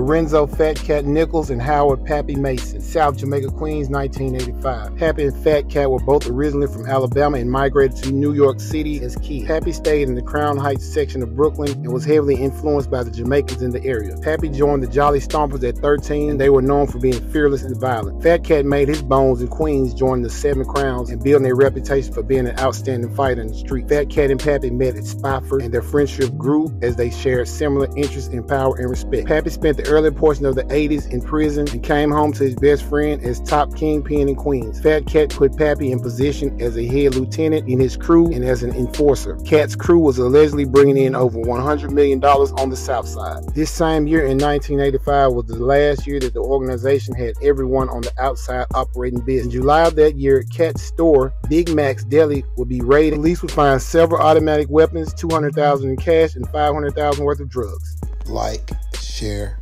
Lorenzo Fat Cat Nichols and Howard Pappy Mason. South Jamaica, Queens, 1985. Pappy and Fat Cat were both originally from Alabama and migrated to New York City as kids. Pappy stayed in the Crown Heights section of Brooklyn and was heavily influenced by the Jamaicans in the area. Pappy joined the Jolly Stompers at 13 and they were known for being fearless and violent. Fat Cat made his bones in Queens, joining the Seven Crowns and building a reputation for being an outstanding fighter in the street. Fat Cat and Pappy met at Spofford and their friendship grew as they shared similar interests in power and respect. Pappy spent the early portion of the 80s in prison and came home to his best friend as top kingpin in Queens. Fat Cat put Pappy in position as a head lieutenant in his crew and as an enforcer. Cat's crew was allegedly bringing in over $100 million on the South Side. This same year in 1985 was the last year that the organization had everyone on the outside operating business. In July of that year, Cat's store, Big Mac's Deli, would be raided. Police would find several automatic weapons, 200,000 in cash, and 500,000 worth of drugs. Like, share,